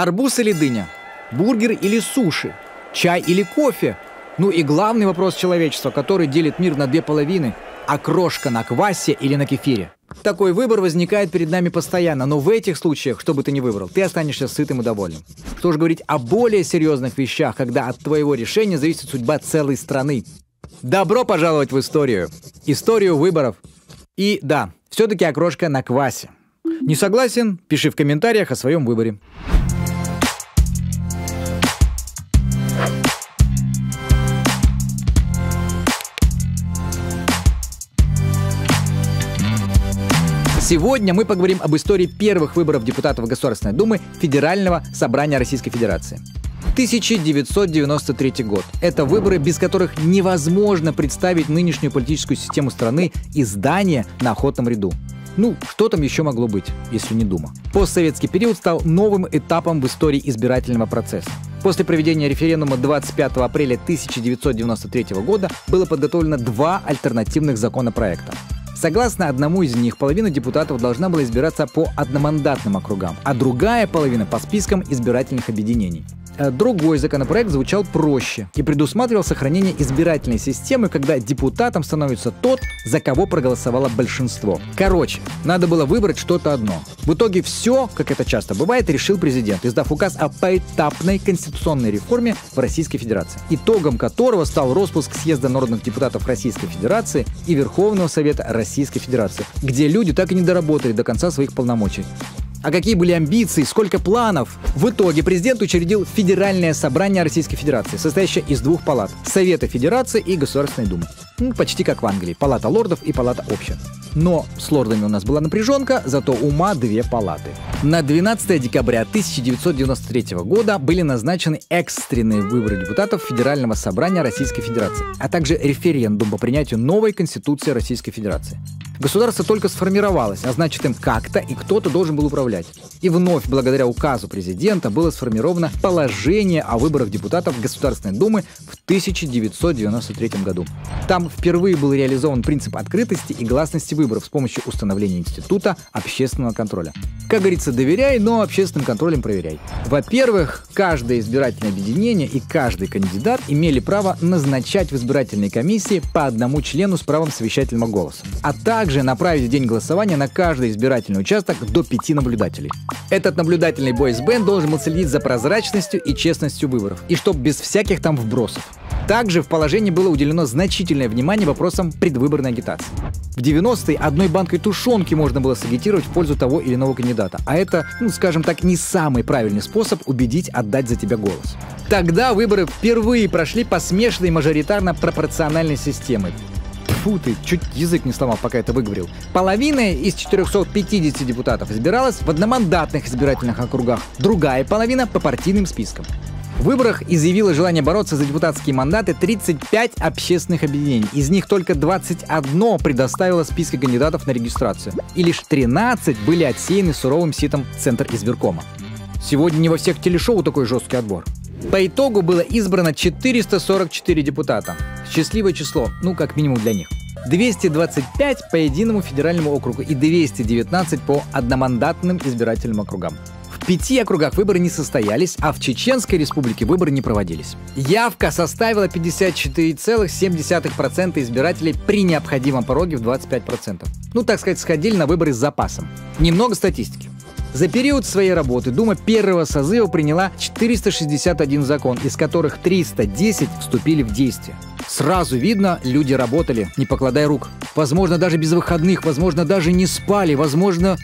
Арбуз или дыня? Бургер или суши? Чай или кофе? Ну и главный вопрос человечества, который делит мир на две половины – окрошка на квасе или на кефире? Такой выбор возникает перед нами постоянно, но в этих случаях, что бы ты ни выбрал, ты останешься сытым и довольным. Что же говорить о более серьезных вещах, когда от твоего решения зависит судьба целой страны. Добро пожаловать в историю. Историю выборов. И да, все-таки окрошка на квасе. Не согласен? Пиши в комментариях о своем выборе. Сегодня мы поговорим об истории первых выборов депутатов Государственной Думы Федерального собрания Российской Федерации. 1993 год. Это выборы, без которых невозможно представить нынешнюю политическую систему страны и здание на охотном ряду. Ну, что там еще могло быть, если не Дума? Постсоветский период стал новым этапом в истории избирательного процесса. После проведения референдума 25 апреля 1993 года было подготовлено два альтернативных законопроекта. Согласно одному из них, половина депутатов должна была избираться по одномандатным округам, а другая половина по спискам избирательных объединений. Э, другой законопроект звучал проще и предусматривал сохранение избирательной системы, когда депутатом становится тот, за кого проголосовало большинство. Короче, надо было выбрать что-то одно. В итоге все, как это часто бывает, решил президент, издав указ о поэтапной конституционной реформе в Российской Федерации, итогом которого стал распуск съезда народных депутатов Российской Федерации и Верховного Совета Российской Федерации, где люди так и не доработали до конца своих полномочий. А какие были амбиции, сколько планов? В итоге президент учредил Федеральное собрание Российской Федерации, состоящее из двух палат – Совета Федерации и Государственной Думы. Ну, почти как в Англии – Палата лордов и Палата общин. Но с лордами у нас была напряженка, зато ума две палаты. На 12 декабря 1993 года были назначены экстренные выборы депутатов Федерального собрания Российской Федерации, а также референдум по принятию новой Конституции Российской Федерации. Государство только сформировалось, а значит им как-то и кто-то должен был управлять. И вновь, благодаря указу президента, было сформировано положение о выборах депутатов Государственной Думы в 1993 году. Там впервые был реализован принцип открытости и гласности выборов с помощью установления института общественного контроля. Как говорится, доверяй, но общественным контролем проверяй. Во-первых, каждое избирательное объединение и каждый кандидат имели право назначать в избирательной комиссии по одному члену с правом совещательного голоса, а также направить в день голосования на каждый избирательный участок до пяти наблюдателей. Этот наблюдательный бойсбенд должен был следить за прозрачностью и честностью выборов, и чтоб без всяких там вбросов. Также в положении было уделено значительное внимание вопросам предвыборной агитации. В 90-е одной банкой тушенки можно было сагитировать в пользу того или иного кандидата, а это, ну скажем так, не самый правильный способ убедить отдать за тебя голос. Тогда выборы впервые прошли по смешанной мажоритарно-пропорциональной системе. Фу ты, чуть язык не сломал, пока это выговорил. Половина из 450 депутатов избиралась в одномандатных избирательных округах, другая половина по партийным спискам. В выборах изъявило желание бороться за депутатские мандаты 35 общественных объединений. Из них только 21 предоставило списки кандидатов на регистрацию. И лишь 13 были отсеяны суровым ситом Центр избиркома. Сегодня не во всех телешоу такой жесткий отбор. По итогу было избрано 444 депутата. Счастливое число, ну как минимум для них. 225 по единому федеральному округу и 219 по одномандатным избирательным округам пяти округах выборы не состоялись, а в Чеченской республике выборы не проводились. Явка составила 54,7% избирателей при необходимом пороге в 25%. Ну, так сказать, сходили на выборы с запасом. Немного статистики. За период своей работы Дума первого созыва приняла 461 закон, из которых 310 вступили в действие. Сразу видно, люди работали, не покладая рук. Возможно, даже без выходных, возможно, даже не спали, возможно,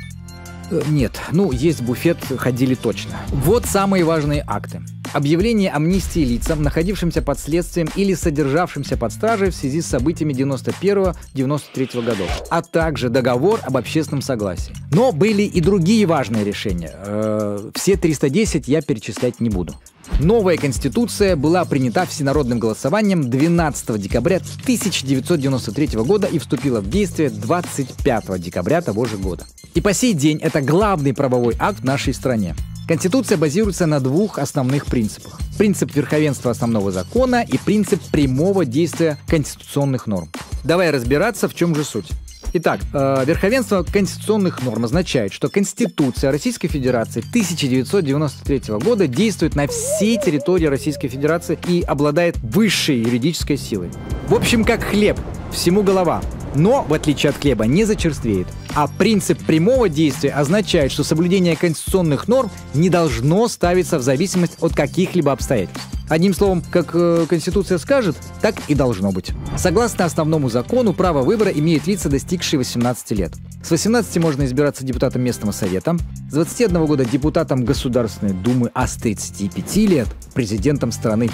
нет, ну, есть буфет, ходили точно. Вот самые важные акты. Объявление амнистии лицам, находившимся под следствием или содержавшимся под стражей в связи с событиями 91-93 годов, а также договор об общественном согласии. Но были и другие важные решения. Э, все 310 я перечислять не буду. Новая конституция была принята всенародным голосованием 12 декабря 1993 года и вступила в действие 25 декабря того же года. И по сей день это главный правовой акт в нашей стране. Конституция базируется на двух основных принципах. Принцип верховенства основного закона и принцип прямого действия конституционных норм. Давай разбираться, в чем же суть. Итак, э, верховенство конституционных норм означает, что Конституция Российской Федерации 1993 года действует на всей территории Российской Федерации и обладает высшей юридической силой. В общем, как хлеб, всему голова. Но, в отличие от хлеба, не зачерствеет. А принцип прямого действия означает, что соблюдение конституционных норм не должно ставиться в зависимость от каких-либо обстоятельств. Одним словом, как э, Конституция скажет, так и должно быть. Согласно основному закону, право выбора имеют лица, достигшие 18 лет. С 18 можно избираться депутатом местного совета, с 21 года депутатом Государственной Думы, а с 35 лет президентом страны.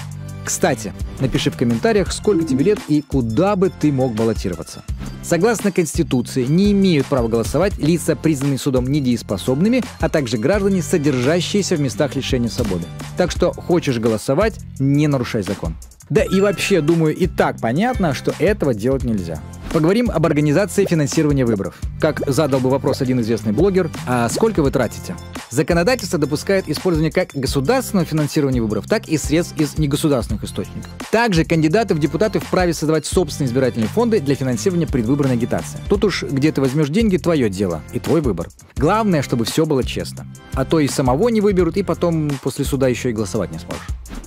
Кстати, напиши в комментариях, сколько тебе лет и куда бы ты мог баллотироваться. Согласно Конституции, не имеют права голосовать лица, признанные судом недееспособными, а также граждане, содержащиеся в местах лишения свободы. Так что хочешь голосовать, не нарушай закон. Да и вообще, думаю, и так понятно, что этого делать нельзя. Поговорим об организации финансирования выборов. Как задал бы вопрос один известный блогер, а сколько вы тратите? Законодательство допускает использование как государственного финансирования выборов, так и средств из негосударственных источников. Также кандидаты в депутаты вправе создавать собственные избирательные фонды для финансирования предвыборной агитации. Тут уж где ты возьмешь деньги, твое дело и твой выбор. Главное, чтобы все было честно. А то и самого не выберут, и потом после суда еще и голосовать не сможешь.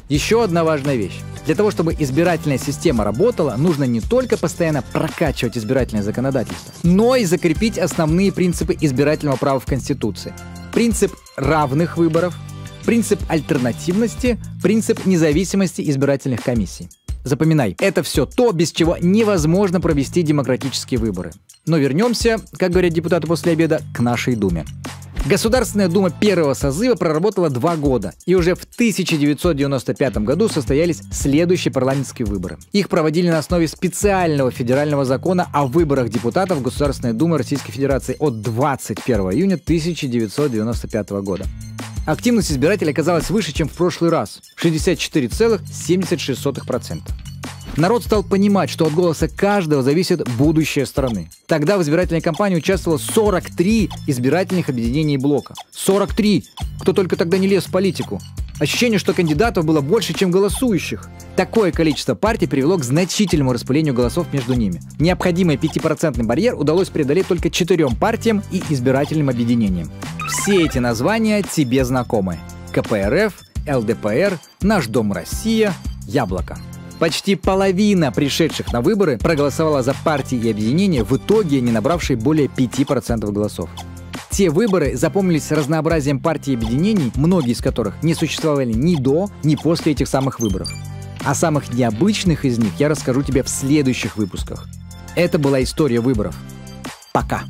Еще одна важная вещь. Для того, чтобы избирательная система работала, нужно не только постоянно прокачивать избирательное законодательство, но и закрепить основные принципы избирательного права в Конституции. Принцип равных выборов, принцип альтернативности, принцип независимости избирательных комиссий. Запоминай, это все то, без чего невозможно провести демократические выборы. Но вернемся, как говорят депутаты после обеда, к нашей Думе. Государственная Дума первого созыва проработала два года, и уже в 1995 году состоялись следующие парламентские выборы. Их проводили на основе специального федерального закона о выборах депутатов Государственной Думы Российской Федерации от 21 июня 1995 года. Активность избирателей оказалась выше, чем в прошлый раз – 64,76%. Народ стал понимать, что от голоса каждого зависит будущее страны. Тогда в избирательной кампании участвовало 43 избирательных объединений блока. 43! Кто только тогда не лез в политику. Ощущение, что кандидатов было больше, чем голосующих. Такое количество партий привело к значительному распылению голосов между ними. Необходимый 5% барьер удалось преодолеть только четырем партиям и избирательным объединениям. Все эти названия тебе знакомы. КПРФ, ЛДПР, Наш Дом Россия, Яблоко. Почти половина пришедших на выборы проголосовала за партии и объединения, в итоге не набравшие более 5% голосов. Те выборы запомнились разнообразием партий и объединений, многие из которых не существовали ни до, ни после этих самых выборов. О самых необычных из них я расскажу тебе в следующих выпусках. Это была история выборов. Пока.